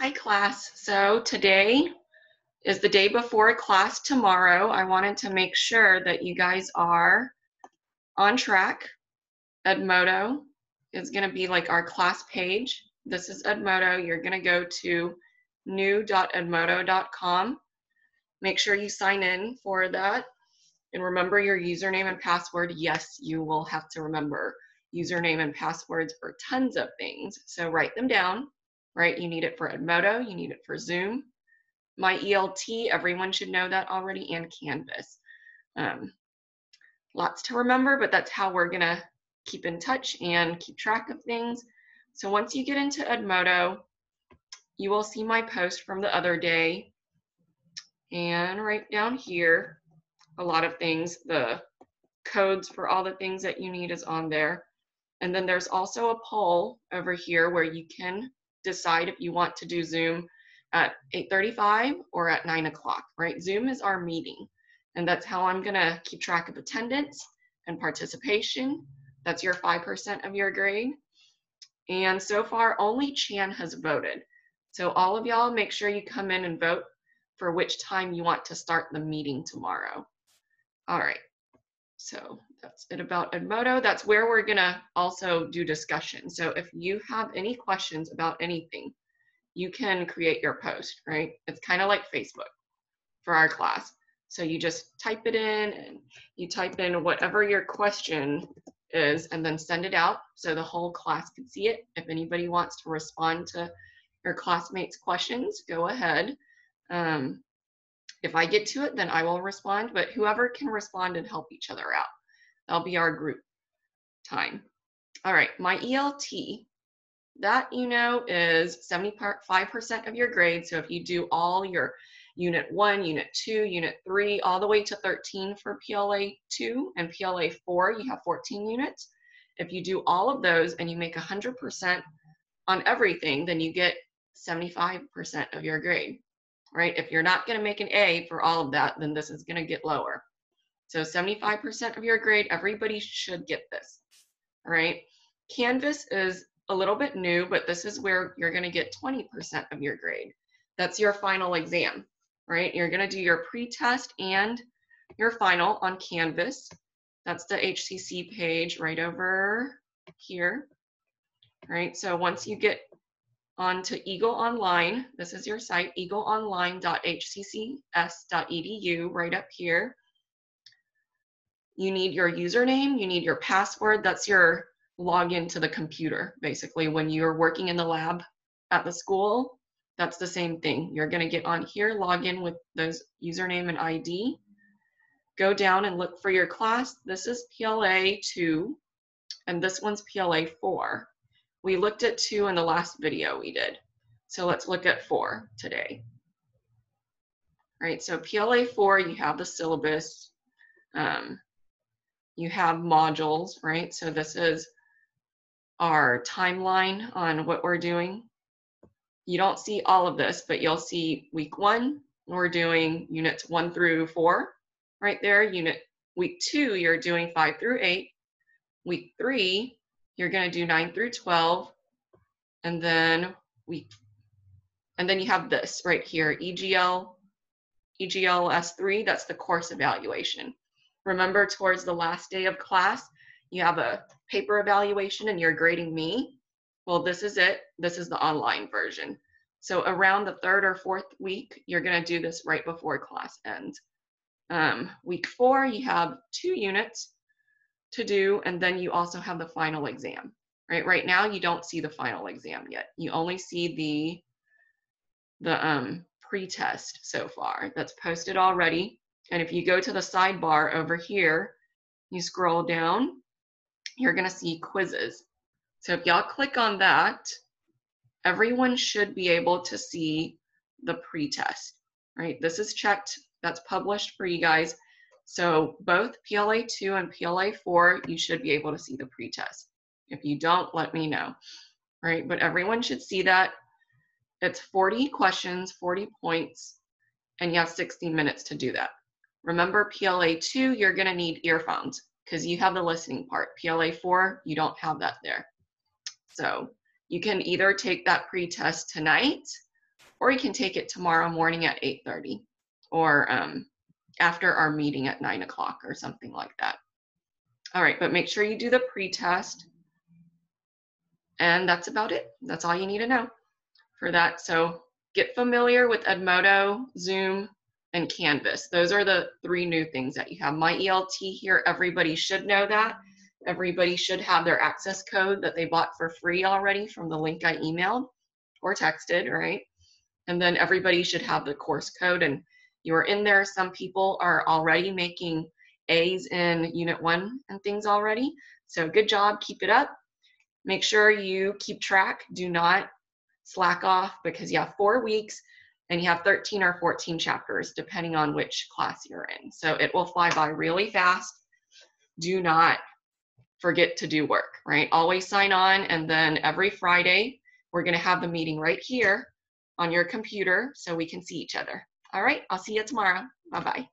Hi class. So today is the day before class tomorrow. I wanted to make sure that you guys are on track. Edmodo is going to be like our class page. This is Edmodo. You're going to go to new.edmodo.com. Make sure you sign in for that and remember your username and password. Yes, you will have to remember username and passwords for tons of things. So write them down, right? You need it for Edmodo, you need it for Zoom. My ELT, everyone should know that already, and Canvas. Um, lots to remember, but that's how we're gonna keep in touch and keep track of things. So once you get into Edmodo, you will see my post from the other day. And right down here, a lot of things, the codes for all the things that you need is on there. And then there's also a poll over here where you can decide if you want to do Zoom at 8.35 or at 9 o'clock, right? Zoom is our meeting. And that's how I'm gonna keep track of attendance and participation. That's your 5% of your grade. And so far, only Chan has voted. So all of y'all make sure you come in and vote for which time you want to start the meeting tomorrow. All right, so that's it about Edmodo. That's where we're gonna also do discussion. So if you have any questions about anything, you can create your post, right? It's kind of like Facebook for our class. So you just type it in and you type in whatever your question is and then send it out so the whole class can see it. If anybody wants to respond to your classmates' questions, go ahead. Um, if I get to it, then I will respond, but whoever can respond and help each other out. That'll be our group time. All right, my ELT, that you know is 75% of your grade. So if you do all your unit one, unit two, unit three, all the way to 13 for PLA two and PLA four, you have 14 units. If you do all of those and you make 100% on everything, then you get 75% of your grade, right? If you're not gonna make an A for all of that, then this is gonna get lower. So 75% of your grade, everybody should get this, all right? Canvas is a little bit new, but this is where you're gonna get 20% of your grade. That's your final exam, right? You're gonna do your pre-test and your final on Canvas. That's the HCC page right over here, right? So once you get onto Eagle Online, this is your site, eagleonline.hccs.edu, right up here you need your username, you need your password. That's your login to the computer, basically. When you're working in the lab at the school, that's the same thing. You're going to get on here, log in with those username and ID. Go down and look for your class. This is PLA 2, and this one's PLA 4. We looked at 2 in the last video we did. So let's look at 4 today. All right, so PLA 4, you have the syllabus. Um, you have modules, right? So this is our timeline on what we're doing. You don't see all of this, but you'll see week one, we're doing units one through four right there. Unit week two, you're doing five through eight. Week three, you're gonna do nine through 12. And then week, and then you have this right here, EGL, EGLS3, that's the course evaluation. Remember, towards the last day of class, you have a paper evaluation and you're grading me. Well, this is it. This is the online version. So around the third or fourth week, you're going to do this right before class ends. Um, week four, you have two units to do, and then you also have the final exam. Right, right now you don't see the final exam yet. You only see the the um, pre-test so far that's posted already. And if you go to the sidebar over here, you scroll down, you're gonna see quizzes. So if y'all click on that, everyone should be able to see the pretest, right? This is checked, that's published for you guys. So both PLA2 and PLA4, you should be able to see the pretest. If you don't, let me know, right? But everyone should see that. It's 40 questions, 40 points, and you have 60 minutes to do that. Remember PLA2, you're gonna need earphones because you have the listening part. PLA4, you don't have that there. So you can either take that pre-test tonight or you can take it tomorrow morning at 8.30 or um, after our meeting at 9 o'clock or something like that. All right, but make sure you do the pre-test. And that's about it. That's all you need to know for that. So get familiar with Edmodo, Zoom, and Canvas. Those are the three new things that you have. My ELT here, everybody should know that. Everybody should have their access code that they bought for free already from the link I emailed or texted, right? And then everybody should have the course code and you are in there. Some people are already making A's in unit one and things already. So good job, keep it up. Make sure you keep track. Do not slack off because you have four weeks and you have 13 or 14 chapters depending on which class you're in. So it will fly by really fast. Do not forget to do work, right? Always sign on and then every Friday we're gonna have the meeting right here on your computer so we can see each other. All right, I'll see you tomorrow. Bye-bye.